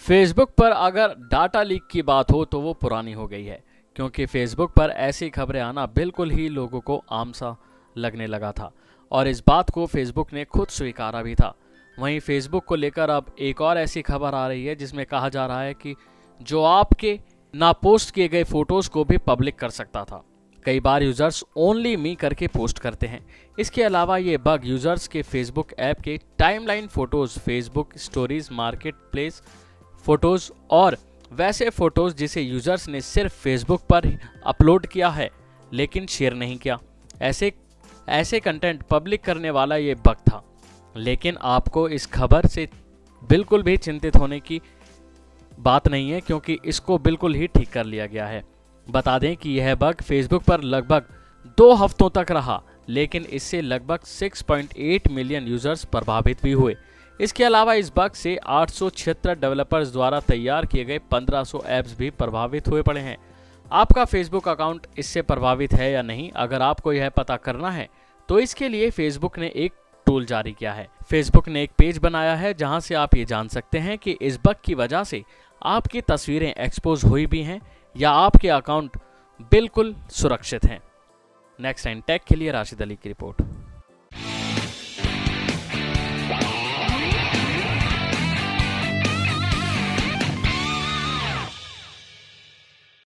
Facebook पर अगर data leak की बात हो तो वो पुरानी हो गई है, क्योंकि फेसबुक पर ऐसी खबरें आना बिल्कुल ही लोगों को आम सा लगने लगा था। और इस बात को फेसबुक ने खुद स्वीकारा भी था। वहीं फेसबुक को लेकर अब एक और ऐसी खबर आ रही है, जिसमें कहा जा रहा है कि जो आपके ना पोस्ट किए गए फ़ोटोज़ को भी पब्लिक कर सकता था। कई बार यूज़र्स ओनली मी करके पोस्ट करते हैं। इसके अलावा ये बग यूज़र्स के फेसबुक ऐप के timeline photos Facebook stories marketplace photos और वैसे फ़ोटोज़ जिसे यूज़र्स ने सिर्फ़ फेसबुक पर अपलोड किया है, लेकिन शेयर नहीं किया। ऐसे ऐसे कंटेंट पब्लिक करने वाला ये बग था। लेकिन आपको इस खबर से बिल्कुल भी चिंतित होने की बात नहीं है, क्योंकि इसको बिल्कुल ही ठीक कर लिया गया है। बता दें कि यह बग फेसबुक पर लगभग दो हफ्तों तक रहा, लेकिन इससे लगभग 6.8 मिलियन यूज़र्स प्रभावित भी हुए। इसके अलावा इस बग से आठ डेवलपर्स द्वारा तैयार किए गए 1500 ऐप्स भी प्रभावित हुए पड़े हैं। आपका फेसबुक अकाउंट इससे प्रभावित है या नहीं, अगर आपको यह पता करना है तो इसके लिए फेसबुक ने एक टूल जारी किया है। फेसबुक ने एक पेज बनाया है, जहाँ से आप ये जान सकते हैं कि इस बग की वजह से आपकी तस्वीरें एक्सपोज हुई भी हैं या आपके अकाउंट बिल्कुल सुरक्षित हैं। नेक्स्ट टाइम टेक के लिए राशिद अली की रिपोर्ट